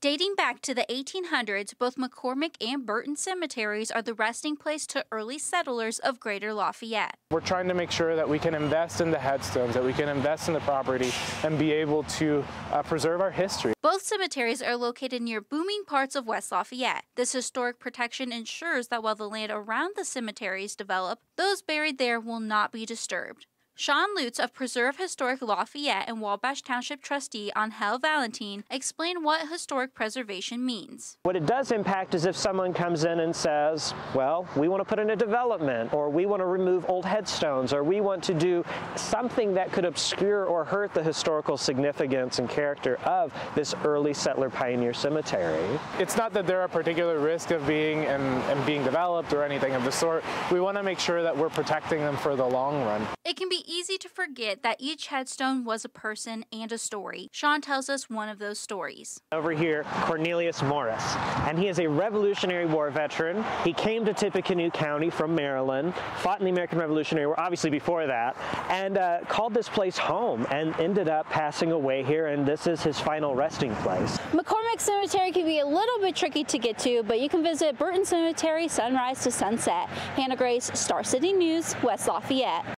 Dating back to the 1800s, both McCormick and Burton cemeteries are the resting place to early settlers of Greater Lafayette. We're trying to make sure that we can invest in the headstones, that we can invest in the property and be able to uh, preserve our history. Both cemeteries are located near booming parts of West Lafayette. This historic protection ensures that while the land around the cemeteries develop, those buried there will not be disturbed. Sean Lutz of Preserve Historic Lafayette and Wabash Township trustee Angel Valentin explained what historic preservation means. What it does impact is if someone comes in and says, well, we want to put in a development, or we want to remove old headstones, or we want to do something that could obscure or hurt the historical significance and character of this early settler pioneer cemetery. It's not that there are particular risk of being and, and being developed or anything of the sort. We want to make sure that we're protecting them for the long run. It can be easy to forget that each headstone was a person and a story. Sean tells us one of those stories. Over here, Cornelius Morris, and he is a Revolutionary War veteran. He came to Tippecanoe County from Maryland, fought in the American Revolutionary War, obviously before that, and uh, called this place home and ended up passing away here, and this is his final resting place. McCormick Cemetery can be a little bit tricky to get to, but you can visit Burton Cemetery sunrise to sunset. Hannah Grace, Star City News, West Lafayette.